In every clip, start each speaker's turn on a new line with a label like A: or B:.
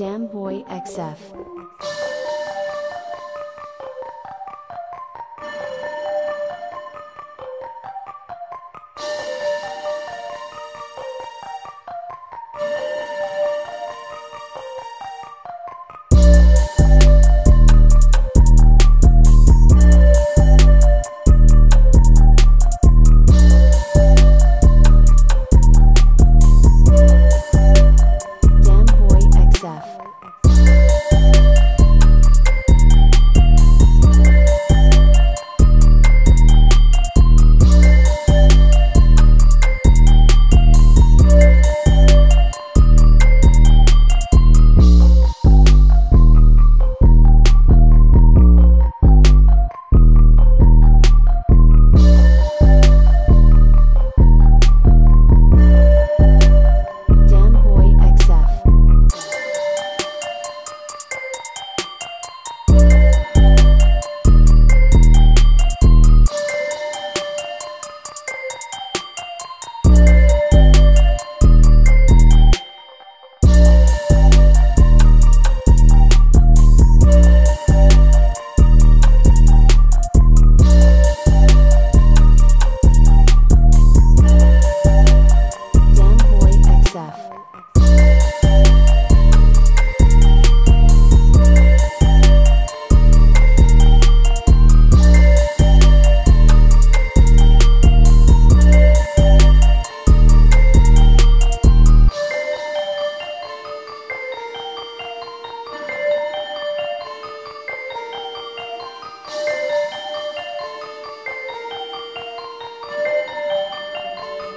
A: Damn Boy XF.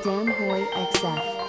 A: Damn Boy XF.